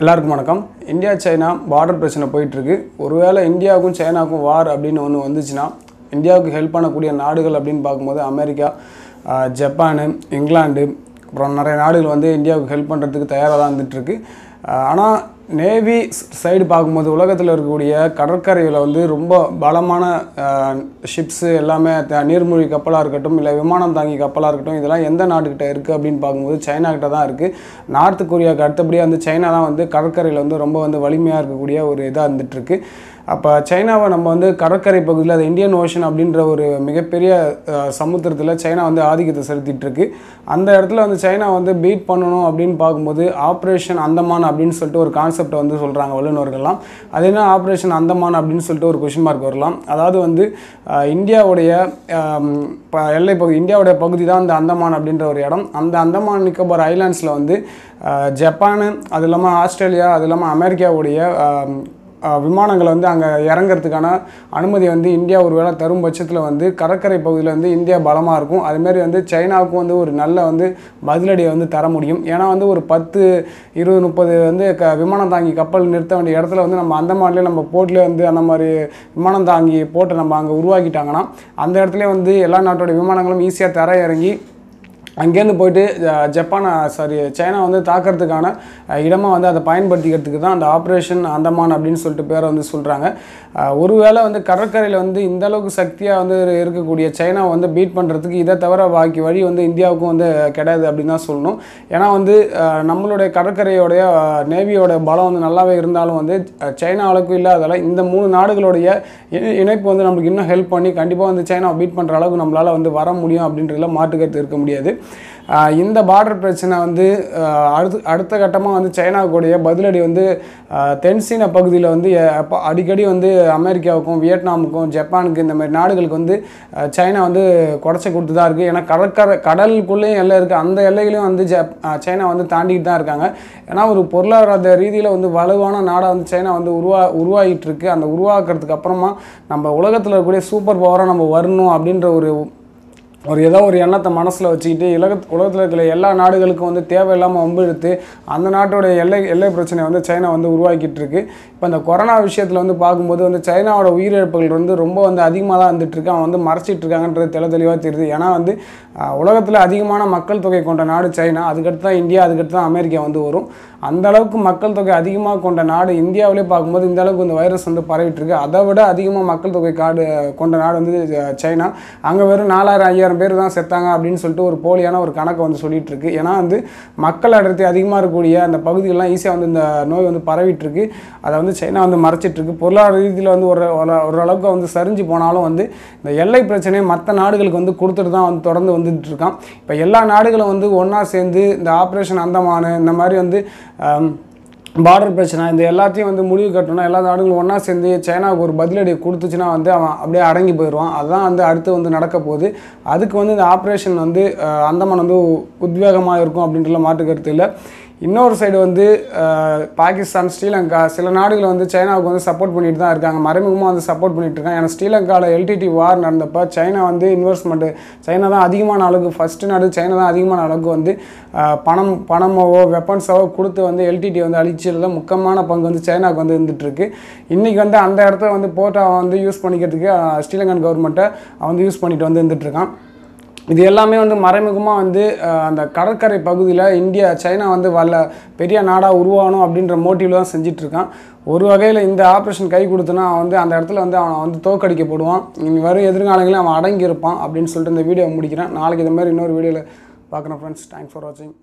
எல்லாருக்கும் வணக்கம். India China border பிரச்சனை போயிட்டுருக்கு. ஒருவேளை இந்தியாவுக்கும் சைனாவுக்கும் வார் அப்படின்னு ஒன்று வந்துச்சுன்னா இந்தியாவுக்கு ஹெல்ப் பண்ணக்கூடிய நாடுகள் அப்படின்னு பார்க்கும்போது அமெரிக்கா ஜப்பானு இங்கிலாந்து அப்புறம் நிறைய நாடுகள் வந்து இந்தியாவுக்கு ஹெல்ப் பண்ணுறதுக்கு தயாராக தான் இருந்துகிட்ருக்கு ஆனால் நேவி சைடு பார்க்கும்போது உலகத்தில் இருக்கக்கூடிய கடற்கரையில் வந்து ரொம்ப பலமான ஷிப்ஸு எல்லாமே நீர்மூழ்கி கப்பலாக இருக்கட்டும் இல்லை விமானம் தாங்கி கப்பலாக இருக்கட்டும் இதெல்லாம் எந்த நாட்டுக்கிட்ட இருக்குது அப்படின்னு பார்க்கும்போது சைனாக்கிட்ட தான் இருக்குது நார்த் கொரியாவுக்கு அடுத்தபடியாக வந்து சைனா தான் வந்து கடற்கரையில் வந்து ரொம்ப வந்து வலிமையாக இருக்கக்கூடிய ஒரு இதாக இருந்துகிட்ருக்கு அப்போ சைனாவை நம்ம வந்து கடற்கரை பகுதியில் அது இந்தியன் ஓஷன் அப்படின்ற ஒரு மிகப்பெரிய சமுத்திரத்தில் சைனா வந்து ஆதிக்கத்தை செலுத்திட்டுருக்கு. அந்த இடத்துல வந்து சைனா வந்து பீட் பண்ணணும் அப்படின்னு பார்க்கும்போது ஆப்ரேஷன் அந்தமான் அப்படின்னு சொல்லிட்டு ஒரு கான்செப்டை வந்து சொல்கிறாங்க வல்லுநர்கள்லாம். அது என்ன ஆப்ரேஷன் அந்தமான் அப்படின்னு சொல்லிட்டு ஒரு கொஷின் மார்க் வரலாம். அதாவது வந்து இந்தியாவுடைய ப- எல்லை பகுதி இந்தியாவுடைய பகுதி தான் அந்த அந்தமான் அப்படின்ற ஒரு இடம். அந்த அந்தமான் நிக்கோபார் ஐலாண்ட்ஸில் வந்து ஜப்பான் அது இல்லாமல் ஆஸ்திரேலியா அது இல்லாமல் அமெரிக்காவுடைய விமானங்களை வந்து அங்கே இறங்குறதுக்கான அனுமதி வந்து இந்தியா ஒரு வேளை தரும் பட்சத்தில் வந்து கடற்கரை பகுதியில் வந்து இந்தியா பலமாக இருக்கும். அதுமாரி வந்து சைனாவுக்கும் வந்து ஒரு நல்ல வந்து பதிலடியை வந்து தர முடியும். ஏன்னா வந்து ஒரு பத்து இருபது முப்பது வந்து க விமானம் தாங்கி கப்பல் நிறுத்த வேண்டிய இடத்துல வந்து நம்ம அந்த மாதிரிலே நம்ம போர்ட்லேயே வந்து அந்த மாதிரி விமானம் தாங்கி போட்டு நம்ம அங்கே உருவாக்கிட்டாங்கன்னா அந்த இடத்துல வந்து எல்லா நாட்டோட விமானங்களும் ஈஸியாக தர இறங்கி அங்கேருந்து போயிட்டு ஜப்பான் ஜப்பானை சாரி சைனா வந்து தாக்கிறதுக்கான இடமாக வந்து அதை பயன்படுத்திக்கிறதுக்கு தான் அந்த ஆப்ரேஷன் அந்தமான் அப்படின்னு சொல்லிட்டு பேரை வந்து சொல்கிறாங்க ஒருவேளை வந்து கடற்கரையில் வந்து இந்த அளவுக்கு சக்தியாக வந்து இருக்கக்கூடிய சைனா வந்து பீட் பண்ணுறதுக்கு இதை தவிர பாக்கி வழி வந்து இந்தியாவுக்கும் வந்து கிடையாது அப்படின்னு தான் சொல்லணும். ஏன்னா வந்து நம்மளுடைய கடற்கரையோடைய நேவியோட பலம் வந்து நல்லாவே இருந்தாலும் வந்து சைனா அளவுக்கு இல்லாதால இந்த மூணு நாடுகளுடைய இணைப்பு வந்து நம்மளுக்கு இன்னும் ஹெல்ப் பண்ணி கண்டிப்பாக வந்து சைனாவை பீட் பண்ணுற அளவுக்கு நம்மளால் வந்து வர முடியும் அப்படின்றதுல மாற்றுக்கருத்து இருக்க முடியாது. இந்த பார்டர் பிரச்சனை வந்து அடுத்து அடுத்த கட்டமாக வந்து சைனாவுக்குடைய பதிலடி வந்து தென்சீன பகுதியில் வந்து அடிக்கடி வந்து அமெரிக்காவுக்கும் வியட்நாமுக்கும் ஜப்பானுக்கு இந்த மாதிரி நாடுகளுக்கு வந்து சைனா வந்து குறைச்சி கொடுத்து தான் இருக்குது ஏன்னா கடற்கரை கடலுக்குள்ளேயும் எல்லை இருக்குது அந்த எல்லைகளையும் வந்து ஜப் சைனா வந்து தாண்டிக்கிட்டு தான் இருக்காங்க. ஏன்னா ஒரு பொருளாதார ரீதியில் வந்து வலுவான நாடாக வந்து சைனா வந்து உருவா உருவாகிட்டு இருக்கு. அந்த உருவாக்குறதுக்கு அப்புறமா நம்ம உலகத்தில் இருக்கக்கூடிய சூப்பர் பவராக நம்ம வரணும் அப்படின்ற ஒரு ஒரு ஏதோ ஒரு எண்ணத்தை மனசில் வச்சுக்கிட்டு உலக உலகத்தில் இருக்கிற எல்லா நாடுகளுக்கும் வந்து தேவையில்லாமல் வம்பிழுத்து அந்த நாட்டோட எல்லை எல்லை பிரச்சனையை வந்து சைனா வந்து உருவாக்கிட்டு இருக்கு. இப்போ இந்த கொரோனா விஷயத்தில் வந்து பார்க்கும்போது வந்து சைனாவோட உயிரிழப்புகள் வந்து ரொம்ப வந்து அதிகமாக தான் வந்துட்டு அவன் வந்து மறைச்சிட்டு இருக்காங்கன்றது தெளி தெளிவாக தெரியுது. ஏன்னா வந்து உலகத்தில் அதிகமான மக்கள் தொகை கொண்ட நாடு சைனா. அதுக்கடுத்து தான் இந்தியா அதுக்கடுத்து தான் அமெரிக்கா வந்து வரும். அந்த அளவுக்கு மக்கள் தொகை அதிகமாக கொண்ட நாடு இந்தியாவிலே பார்க்கும்போது இந்த அளவுக்கு இந்த வைரஸ் வந்து பரவிட்டு இருக்கு. அதை விட அதிகமாக மக்கள் தொகை காடு கொண்ட நாடு வந்து சைனா. அங்கே வெறும் நாலாயிரம் ஐயாயிரம் பேர் தான் செத்தாங்க அப்படின்னு சொல்லிட்டு ஒரு போலியான ஒரு கணக்கை வந்து சொல்லிட்டு இருக்கு ஏன்னா வந்து மக்கள் அடர்த்தி அதிகமாக இருக்கக்கூடிய அந்த பகுதிகளெலாம் ஈஸியாக வந்து இந்த நோய் வந்து பரவிட்டு இருக்கு அதை வந்து சைனா வந்து மறைச்சிட்டு இருக்கு பொருளாதார ரீதியில் வந்து ஒரு ஓரளவுக்கு வந்து சரிஞ்சு போனாலும் வந்து இந்த எல்லை பிரச்சனையை மற்ற நாடுகளுக்கு வந்து கொடுத்துட்டு தான் வந்து தொடர்ந்து வந்துட்டு இருக்கான். இப்போ எல்லா நாடுகளும் வந்து ஒன்றா சேர்ந்து இந்த ஆப்ரேஷன் அந்தமான இந்த மாதிரி வந்து பார்டர் பிரச்சனை இந்த எல்லாத்தையும் வந்து முடிவு கட்டணும் எல்லா நாடுகளும் ஒன்றா சேர்ந்து சைனாவுக்கு ஒரு பதிலடி கொடுத்துச்சுன்னா வந்து அவன் அப்படியே அடங்கி போயிடுவான். அதுதான் வந்து அடுத்து வந்து நடக்க போகுது. அதுக்கு வந்து இந்த ஆப்ரேஷன் வந்து அந்தமான் வந்து உத்வேகமாக இருக்கும் அப்படின்றல மாற்று கருத்து இல்லை. இன்னொரு சைடு வந்து பாகிஸ்தான் ஸ்ரீலங்கா சில நாடுகள் வந்து சைனாவுக்கு வந்து சப்போர்ட் பண்ணிட்டு தான் இருக்காங்க. மறைமுகமாக வந்து சப்போர்ட் பண்ணிட்டு இருக்காங்க. ஏன்னா ஸ்ரீலங்காவில் எல்டிடி வார் நடந்தப்போ சைனா வந்து இன்வெஸ்ட்மெண்ட் சைனா தான் அதிகமான அளவுக்கு ஃபஸ்ட்டு நாடு சைனா தான் அதிகமான அளவுக்கு வந்து பணம் பணமாவோ வெப்பன்ஸாவோ கொடுத்து வந்து எல்டிடி வந்து அழிச்சதில் முக்கியமான பங்கு வந்து சைனாவுக்கு வந்து இருந்துகிட்ருக்கு இன்றைக்கி வந்து அந்த இடத்த வந்து போர்ட்டை வந்து யூஸ் பண்ணிக்கிறதுக்கு ஸ்ரீலங்கன் கவர்மெண்ட்டை அவன் வந்து யூஸ் பண்ணிட்டு வந்து இருந்துகிட்ருக்கான் இது எல்லாமே வந்து மறைமுகமாக வந்து அந்த கடற்கரை பகுதியில் இந்தியா சைனா வந்து வல்ல பெரிய நாடாக உருவாகணும் அப்படின்ற மோட்டிவில் தான் செஞ்சிட்ருக்கான். ஒரு வகையில் இந்த ஆப்ரேஷன் கை கொடுத்தனா அவன் வந்து அந்த இடத்துல வந்து அவனை வந்து தோக்கடிக்கப்படுவான் இனி வரும் எதிர்காலங்களில் அவன் அடங்கி இருப்பான் அப்படின்னு சொல்லிட்டு இந்த வீடியோ முடிக்கிறேன். நாளைக்கு இந்த மாதிரி இன்னொரு வீடியோவில் பார்க்குறேன் ஃப்ரெண்ட்ஸ் தேங்க்ஸ் ஃபார் வாட்சிங்